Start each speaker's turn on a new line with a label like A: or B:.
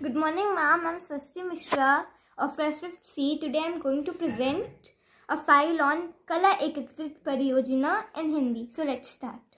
A: Good morning, ma'am. I'm Swasti Mishra of class 5C. Today I'm going to present a file on Kala Ekakrit Pariyojana in Hindi. So let's start.